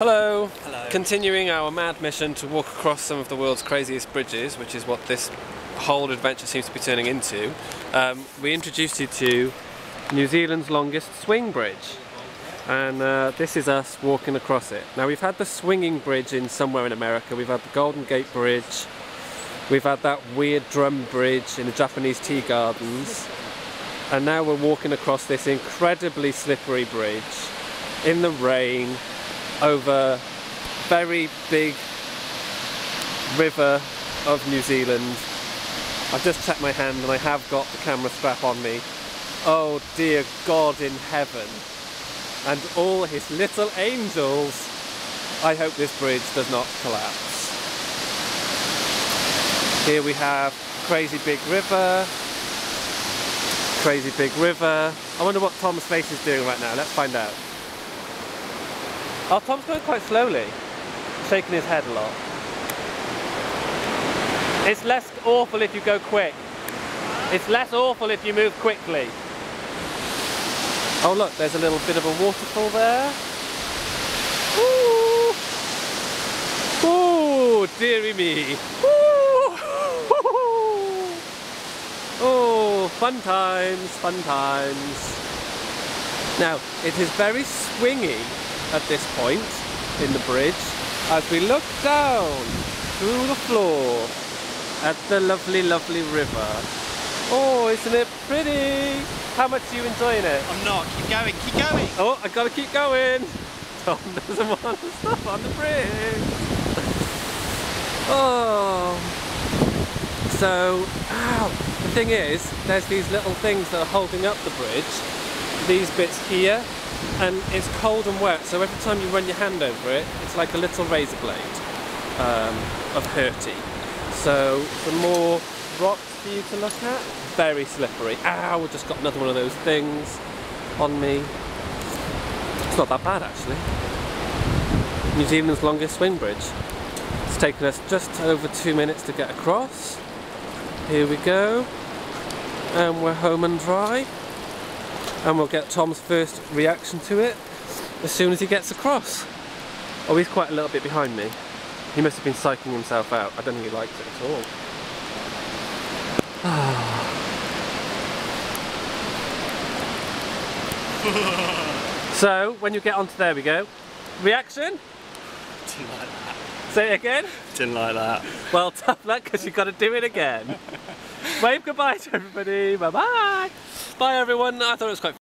Hello. Hello. Continuing our mad mission to walk across some of the world's craziest bridges, which is what this whole adventure seems to be turning into, um, we introduced you to New Zealand's longest swing bridge. And uh, this is us walking across it. Now we've had the swinging bridge in somewhere in America, we've had the Golden Gate Bridge, we've had that weird drum bridge in the Japanese tea gardens, and now we're walking across this incredibly slippery bridge in the rain over very big river of New Zealand. I've just checked my hand and I have got the camera strap on me. Oh dear God in heaven and all his little angels. I hope this bridge does not collapse. Here we have crazy big river, crazy big river. I wonder what Tom's face is doing right now. Let's find out. Oh, Tom's going quite slowly, shaking his head a lot. It's less awful if you go quick. It's less awful if you move quickly. Oh look, there's a little bit of a waterfall there. Ooh, Ooh dearie me. Ooh. Oh, fun times, fun times. Now, it is very swingy at this point in the bridge as we look down through the floor at the lovely, lovely river. Oh, isn't it pretty? How much are you enjoying it? I'm not. Keep going. Keep going. Oh, I gotta keep going. Tom doesn't want to stop on the bridge. Oh. So, ow. The thing is, there's these little things that are holding up the bridge. These bits here and it's cold and wet so every time you run your hand over it it's like a little razor blade um, of hurty so some more rocks for you to look at very slippery. Ow just got another one of those things on me. It's not that bad actually. New Zealand's longest swing bridge. It's taken us just over two minutes to get across. Here we go. And we're home and dry and we'll get Tom's first reaction to it as soon as he gets across. Oh, he's quite a little bit behind me. He must have been psyching himself out. I don't think he likes it at all. so, when you get onto there we go. Reaction? Didn't like that. Say it again? Didn't like that. Well, tough luck because you've got to do it again. Wave goodbye to everybody. Bye bye bye. Everyone. I thought it was quite